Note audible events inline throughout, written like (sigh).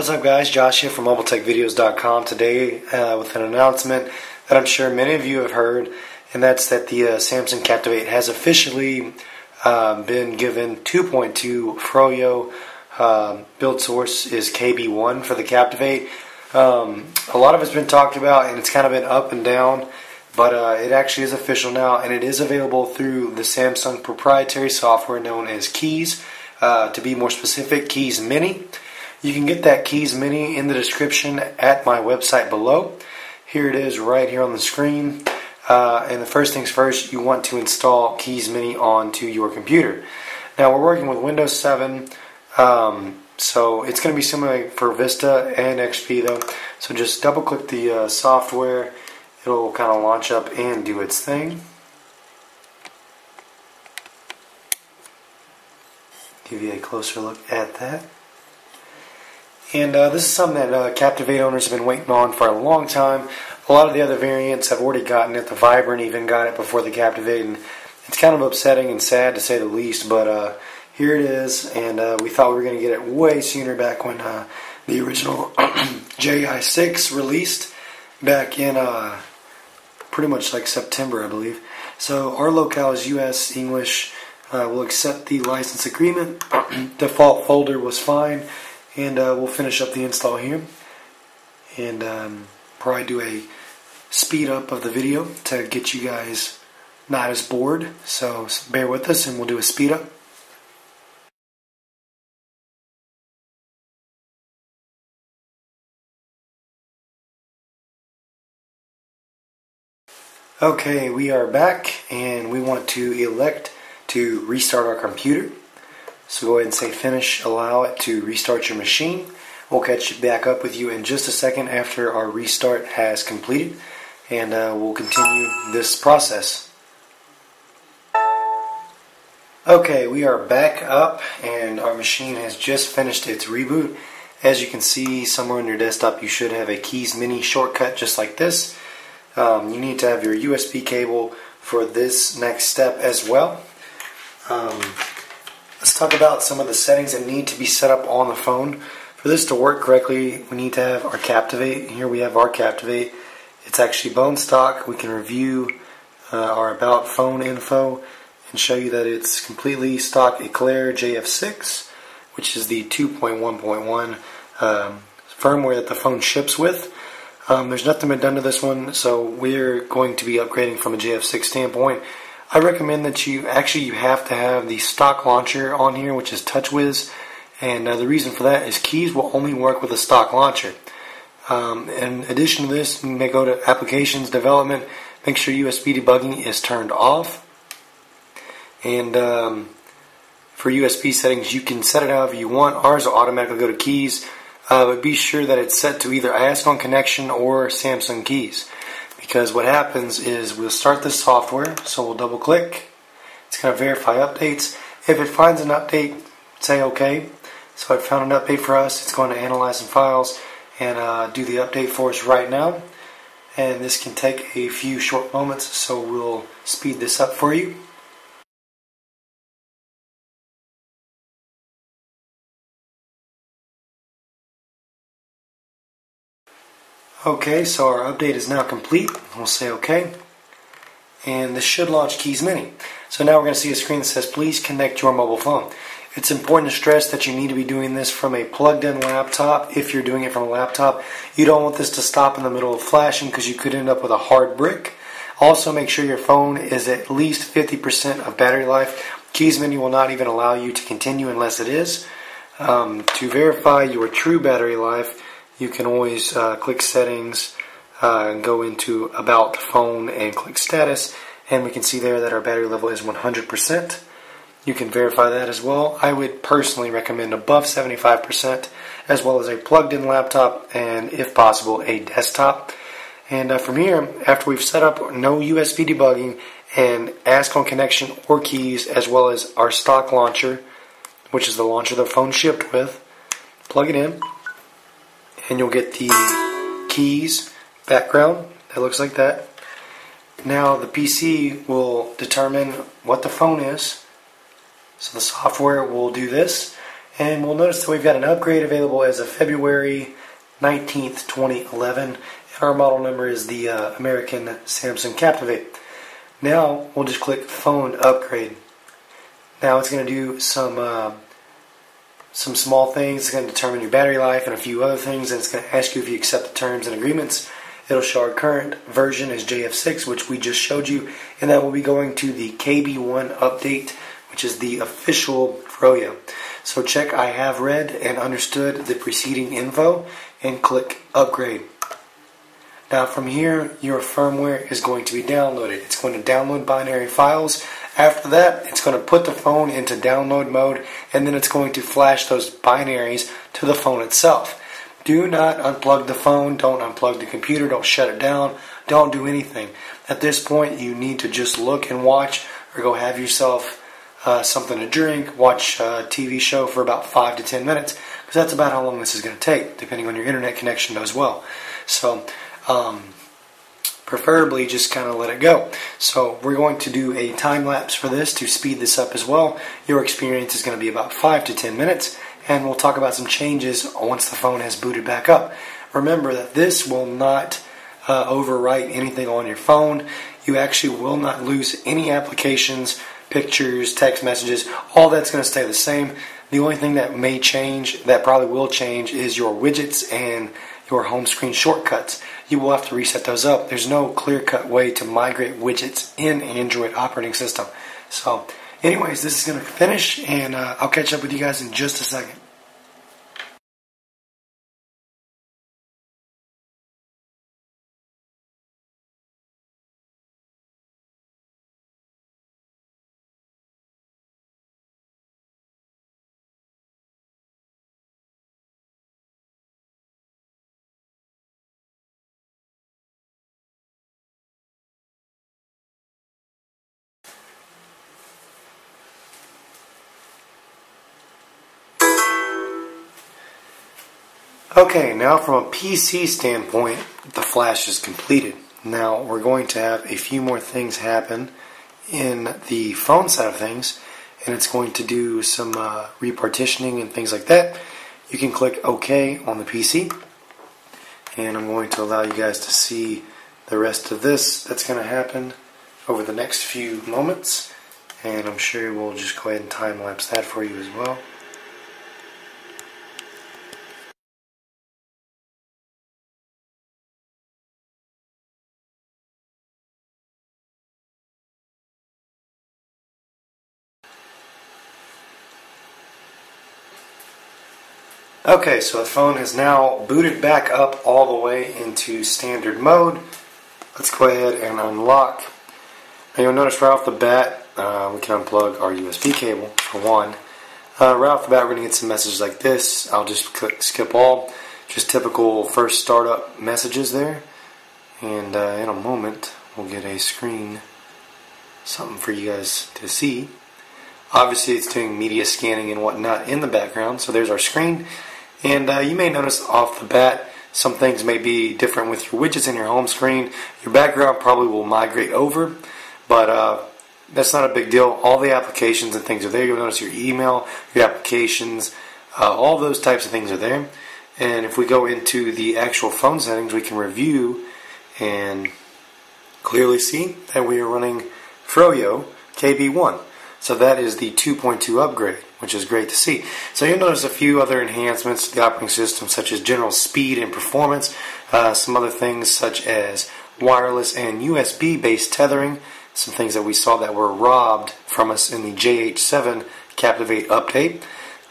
What's up guys, Josh here from MobileTechVideos.com today uh, with an announcement that I'm sure many of you have heard and that's that the uh, Samsung Captivate has officially uh, been given 2.2 Froyo um, build source is KB1 for the Captivate. Um, a lot of it's been talked about and it's kind of been up and down but uh, it actually is official now and it is available through the Samsung proprietary software known as Kies. Uh, to be more specific, Kies Mini. You can get that Kies Mini in the description at my website below. Here it is right here on the screen. Uh, and the first things first, you want to install Kies Mini onto your computer. Now we're working with Windows 7, um, so it's going to be similar for Vista and XP though. So just double click the uh, software, it'll kind of launch up and do its thing. Give you a closer look at that. And uh, this is something that uh, Captivate owners have been waiting on for a long time. A lot of the other variants have already gotten it. The Vibrant even got it before the Captivate, and it's kind of upsetting and sad to say the least. But uh, here it is, and uh, we thought we were going to get it way sooner back when uh, the original (clears throat) JI6 released back in uh, pretty much like September, I believe. So our locale is U.S. English. we'll accept the license agreement. (clears throat) Default folder was fine and uh, we'll finish up the install here. And um, probably do a speed up of the video to get you guys not as bored. So bear with us and we'll do a speed up. Okay, we are back and we want to elect to restart our computer. So go ahead and say finish, allow it to restart your machine. We'll catch you back up with you in just a second after our restart has completed and uh, we'll continue this process. Okay, we are back up and our machine has just finished its reboot. As you can see somewhere on your desktop you should have a Kies Mini shortcut just like this. Um, you need to have your USB cable for this next step as well. Um, Let's talk about some of the settings that need to be set up on the phone. For this to work correctly, we need to have our Captivate. Here we have our Captivate. It's actually bone stock. We can review uh, our about phone info and show you that it's completely stock Eclair JF6, which is the 2.1.1 um, firmware that the phone ships with. Um, there's nothing been done to this one, so we're going to be upgrading from a JF6 standpoint. I recommend that you actually you have to have the stock launcher on here, which is TouchWiz, and uh, the reason for that is Kies will only work with a stock launcher. Um, in addition to this, you may go to Applications Development, make sure USB debugging is turned off, and um, for USB settings, you can set it however you want. Ours will automatically go to Kies, uh, but be sure that it's set to either ask on connection or Samsung Kies because what happens is we'll start the software, so we'll double click. It's going to verify updates. If it finds an update, say OK. So it found an update for us. It's going to analyze some files and uh, do the update for us right now. And this can take a few short moments, so we'll speed this up for you. Okay, so our update is now complete. We'll say OK. And this should launch Kies Mini. So now we're going to see a screen that says please connect your mobile phone. It's important to stress that you need to be doing this from a plugged in laptop if you're doing it from a laptop. You don't want this to stop in the middle of flashing because you could end up with a hard brick. Also make sure your phone is at least 50% of battery life. Kies Mini will not even allow you to continue unless it is. Um, to verify your true battery life, you can always uh, click settings uh, go into about phone and click status and we can see there that our battery level is 100%. You can verify that as well. I would personally recommend above 75% as well as a plugged in laptop and if possible a desktop. And uh, from here, after we've set up no USB debugging and ask on connection or Kies as well as our stock launcher, which is the launcher the phone shipped with, plug it in and you'll get the Kies background that looks like that. Now the PC will determine what the phone is. So the software will do this And we'll notice that we've got an upgrade available as of February 19th, 2011. And our model number is the uh, American Samsung Captivate. Now we'll just click Phone Upgrade. Now it's going to do some uh, some small things. It's going to determine your battery life and a few other things. And it's going to ask you if you accept the terms and agreements. It'll show our current version is JF6, which we just showed you, and then we'll be going to the KB1 update, which is the official Froyo. So check I have read and understood the preceding info and click upgrade. Now from here, your firmware is going to be downloaded. It's going to download binary files. After that, it's going to put the phone into download mode and then it's going to flash those binaries to the phone itself. Do not unplug the phone, don't unplug the computer, don't shut it down, don't do anything. At this point, you need to just look and watch or go have yourself uh, something to drink, watch a TV show for about 5 to 10 minutes, because that's about how long this is going to take, depending on your internet connection as well. So, um, preferably just kind of let it go. So we're going to do a time lapse for this to speed this up as well. Your experience is going to be about 5 to 10 minutes and we'll talk about some changes once the phone has booted back up. Remember that this will not uh, overwrite anything on your phone. You actually will not lose any applications, pictures, text messages. All that's going to stay the same. The only thing that may change, that probably will change, is your widgets and your home screen shortcuts. You will have to reset those up. There's no clear cut way to migrate widgets in Android operating system. So, anyways, this is going to finish, and uh, I'll catch up with you guys in just a second. Okay, now from a PC standpoint, the flash is completed. Now we're going to have a few more things happen in the phone side of things, and it's going to do some uh, repartitioning and things like that. You can click OK on the PC, and I'm going to allow you guys to see the rest of this that's going to happen over the next few moments, and I'm sure we'll just go ahead and time lapse that for you as well. Okay, so the phone has now booted back up all the way into standard mode. Let's go ahead and unlock. Now you'll notice right off the bat, uh, we can unplug our USB cable for one. Uh, right off the bat, we're going to get some messages like this. I'll just click skip all. Just typical first startup messages there. And uh, in a moment, we'll get a screen, something for you guys to see. Obviously, it's doing media scanning and whatnot in the background. So there's our screen. And uh, you may notice off the bat some things may be different with your widgets in your home screen. Your background probably will migrate over, but uh, that's not a big deal. All the applications and things are there. You'll notice your email, your applications, uh, all those types of things are there. And if we go into the actual phone settings, we can review and clearly see that we are running Froyo KB1. So that is the 2.2 upgrade, which is great to see. So you'll notice a few other enhancements to the operating system, such as general speed and performance, uh, some other things such as wireless and USB based tethering, some things that we saw that were robbed from us in the JH7 Captivate update.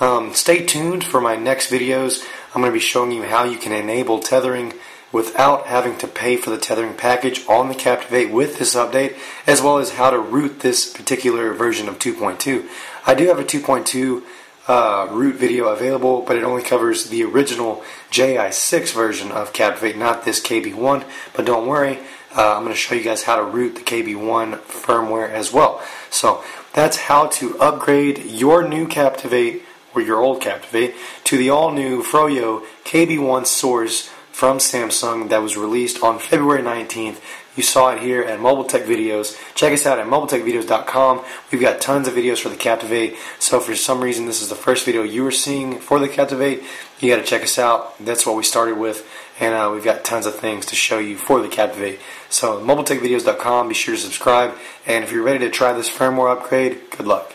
Um, stay tuned for my next videos. I'm going to be showing you how you can enable tethering without having to pay for the tethering package on the Captivate with this update, as well as how to root this particular version of 2.2. I do have a 2.2 uh, root video available, but it only covers the original JI6 version of Captivate, not this KB1. But don't worry, uh, I'm going to show you guys how to root the KB1 firmware as well. So that's how to upgrade your new Captivate or your old Captivate to the all new Froyo KB1 Source from Samsung that was released on February 19th You saw it here at Mobile Tech Videos. Check us out at mobiletechvideos.com. We've got tons of videos for the Captivate. So for some reason this is the first video you were seeing for the Captivate, you got to check us out. That's what we started with, and uh, we've got tons of things to show you for the Captivate. So mobiletechvideos.com. Be sure to subscribe, and if you're ready to try this firmware upgrade, good luck.